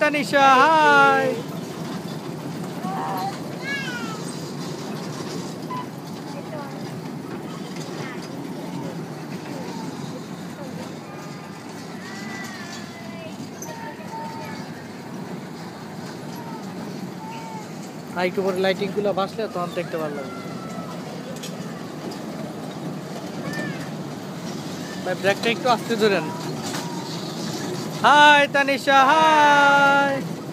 Tanisha high আর একটু পরে লাইটিংগুলো বাসলে তখন দেখতে লাগবে। ভাই ব্রেকটা একটু আস্তে ধরেন। Hi, Tanisha. Hi.